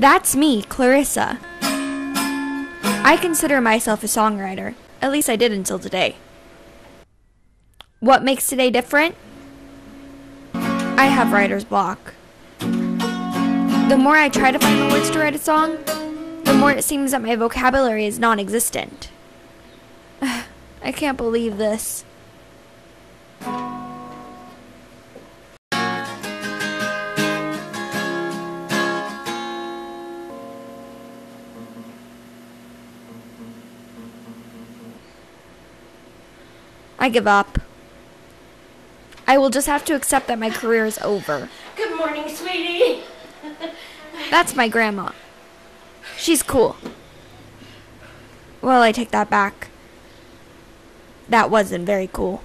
That's me, Clarissa. I consider myself a songwriter. At least I did until today. What makes today different? I have writer's block. The more I try to find the words to write a song, the more it seems that my vocabulary is non existent. I can't believe this. I give up. I will just have to accept that my career is over. Good morning, sweetie. That's my grandma. She's cool. Well, I take that back. That wasn't very cool.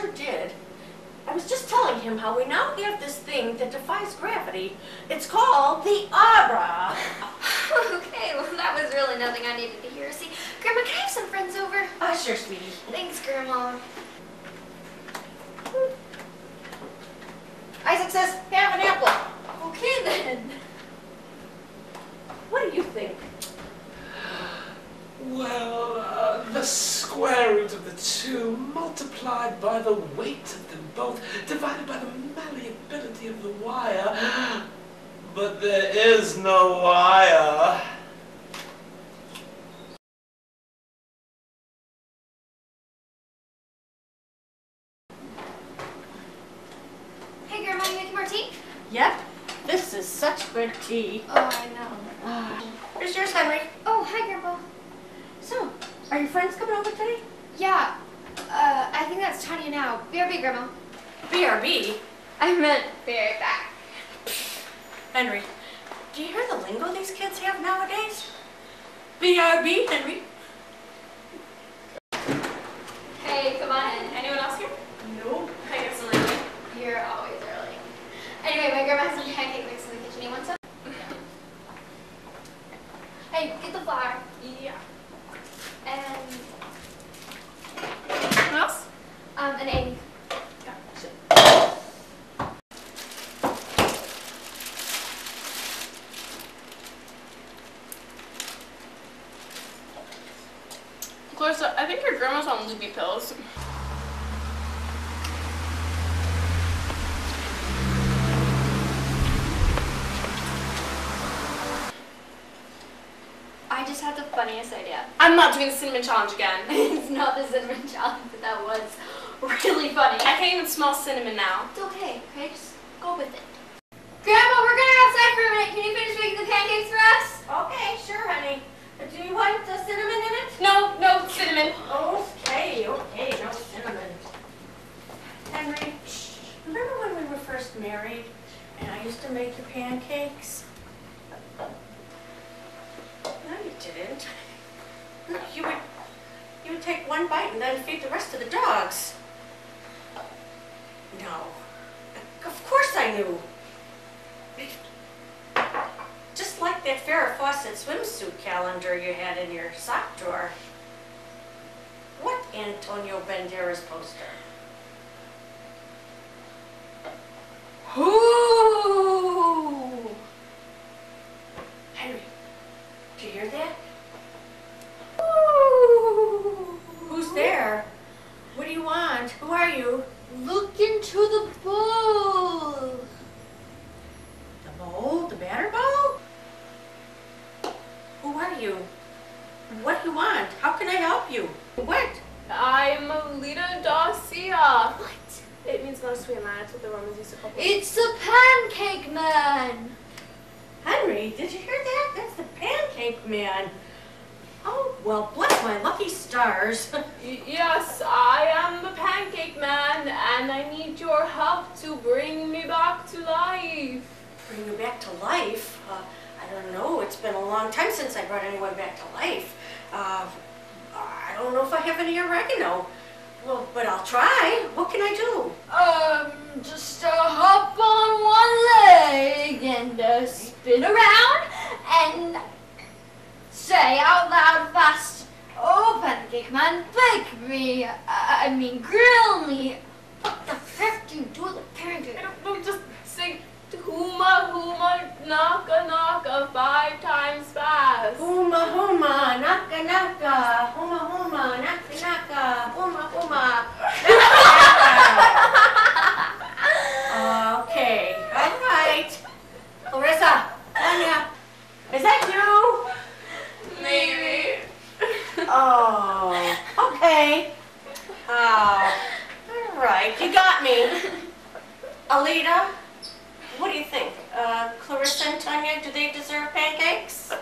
Sure did. I was just telling him how we now have this thing that defies gravity. It's called the Abra. okay, well that was really nothing I needed to hear. See, Grandma, can I have some friends over? Ah, sure, sweetie. Thanks, Grandma. Isaac says, have an apple. Okay then. What do you think? Well, uh, the square root of the two multiplied by the weight of them both divided by the malleability of the wire. But there is no wire. Hey, Grandma, you making more tea? Yep, this is such good tea. Oh, I know. Here's yours, Henry. Oh, hi, Grandpa. So, are your friends coming over today? Yeah, uh, I think that's Tanya now. BRB, Grandma. BRB. I meant be right back. Henry, do you hear the lingo these kids have nowadays? BRB, Henry. Hey, come on in. Anyone else here? No. I guess I'm early. You're always early. Anyway, my grandma has some pancake mix in the kitchen. You want some? hey, get the flour. Yeah. And, What else? um, an egg. Clarissa, I think your grandma's on loopy pills. I just had the funniest idea. I'm not doing the cinnamon challenge again. it's not the cinnamon challenge, but that was really funny. I can't even smell cinnamon now. It's okay, okay? Just go with it. Grandma, we're going outside for a minute. Can you finish making the pancakes for us? Okay, sure, honey. Do you want the cinnamon in it? No, no cinnamon. Okay, okay, no cinnamon. Henry, remember when we were first married and I used to make your pancakes? No, you didn't. No, You would, you would take one bite and then feed the rest to the dogs. No. Of course I knew. Just like that Farrah Fawcett swimsuit calendar you had in your sock drawer. What Antonio Banderas poster? Ooh! Henry, do you hear that? Ooh! Who's there? want? Who are you? Look into the bowl. The bowl? The batter bowl? Who are you? What do you want? How can I help you? What? I'm Lita Dacia. What? It means not a man. It's what the Romans used to call It's the pancake man. Henry, did you hear that? That's the pancake man. Oh, well, bless my lucky stars. Yes, I am the pancake man, and I need your help to bring me back to life. Bring you back to life? Uh, I don't know. It's been a long time since I brought anyone back to life. Uh, I don't know if I have any oregano. Well, but I'll try. What can I do? Um, just uh, hop on one leg and uh, spin around and say out loud fast, Oh, pancake man, bake me. Uh, I mean, grill me. What the frick do you do with a I pancake? don't know, just Oh, all right, you got me. Alita, what do you think? Uh, Clarissa and Tanya, do they deserve pancakes?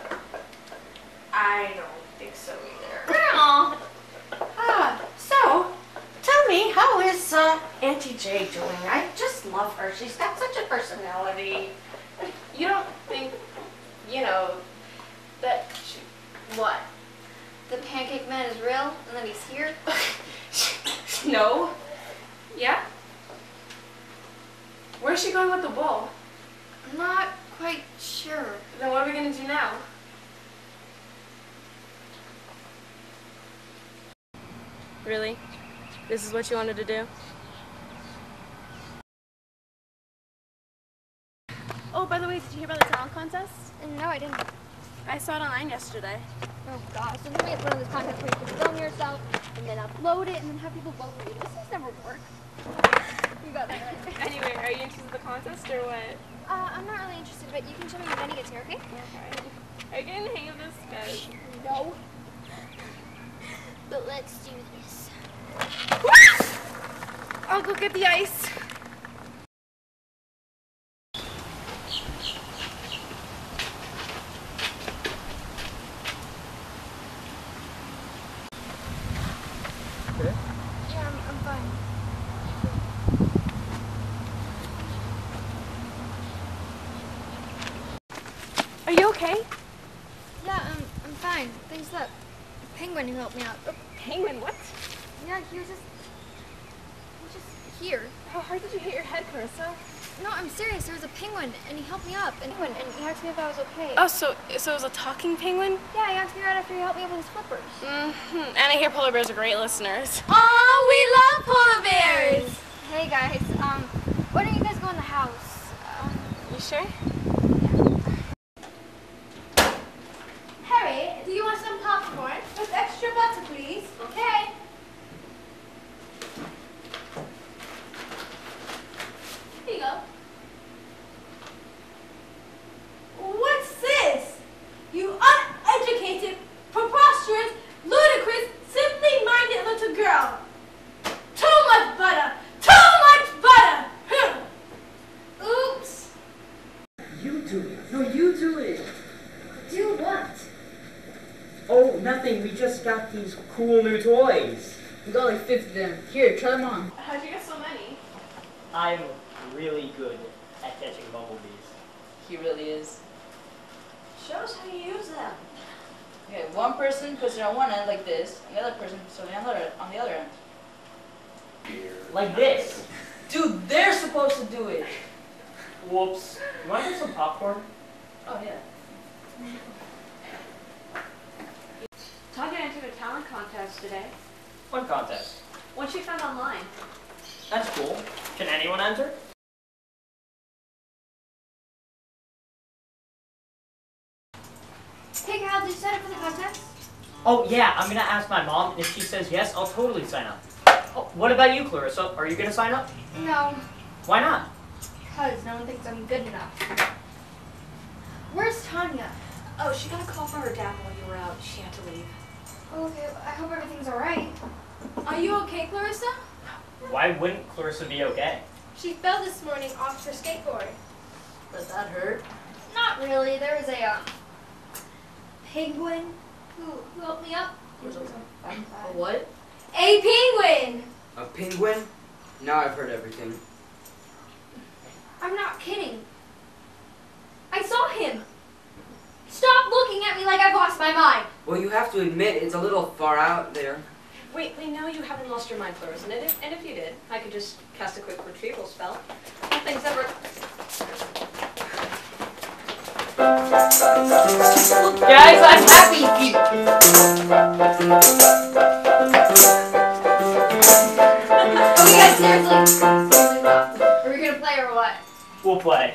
I don't think so either. Grandma. Ah, so, tell me, how is uh, Auntie Jay doing? I just love her. She's got such a personality. You don't think, you know, that she, what? The pancake man is real and that he's here? no. Yeah? Where's she going with the bowl? I'm not quite sure. Then what are we gonna do now? Really? This is what you wanted to do? Oh, by the way, did you hear about the talent contest? No, I didn't. I saw it online yesterday. Oh gosh, so then we have one of those contests where you can film yourself and then upload it and then have people vote for you. This has never worked. You got that right. Anyway, are you interested in the contest or what? Uh, I'm not really interested, but you can show me when Benny gets here, okay? Are you getting the hang of this, guys? No. But let's do this. I'll go get the ice. Yeah, I'm, I'm fine. Are you okay? Yeah, I'm, I'm fine. Thanks that penguin who helped me out. Oh, Penguin, what? yeah, he was just, he was just here. How hard did you hit your head, Clarissa? No, I'm serious. There was a penguin, and he helped me up. And, and he asked me if I was okay. Oh, so so it was a talking penguin? Yeah, he asked me right after he helped me up with his flippers. Mm-hmm. And I hear polar bears are great listeners. Oh, we love polar bears! Hey guys, um, why don't you guys go in the house? Um, You sure? Harry, do you want some popcorn? With extra butter, please. Okay. Here you go. What's this? You uneducated, preposterous, ludicrous, simply-minded little girl. Too much butter! Too much butter! Huh. Oops. You do it. No, you do it. Do what? Oh, nothing. We just got these cool new toys. We got like 50 of them. Here, try them on. How'd you get so many? I'm really good at catching bumblebees. He really is. Show us how you use them. Okay, one person puts it on one end like this, and the other person puts it on the other, on the other end. Like this. Dude, they're supposed to do it. Whoops. You want to get some popcorn? Oh yeah. Tanya entered a talent contest today. What contest? One she found online. That's cool. Can anyone enter? Hey, Kyle, did you sign up for the contest? Oh, yeah. I'm going to ask my mom, and if she says yes, I'll totally sign up. Oh, What about you, Clarissa? Are you gonna sign up? No, Why not? because no one thinks I'm good enough. Where's Tanya? Oh, she got a call from her dad while you were out. She had to leave. Okay, I hope everything's alright. Are you okay, Clarissa? Why wouldn't Clarissa be okay? She fell this morning off her skateboard. Does that hurt? Not really. There was a um, penguin Who, who helped me up? A what? A penguin! A penguin? Now I've heard everything. I'm not kidding. I saw him. Stop looking at me like I've lost my mind. Well, you have to admit it's a little far out there. Wait, we know you haven't lost your mind, Clarissa, and if, and if you did, I could just cast a quick retrieval spell. Nothing's ever... Guys, I'm happy feet. Okay, guys, seriously. Are we gonna play or what? We'll play.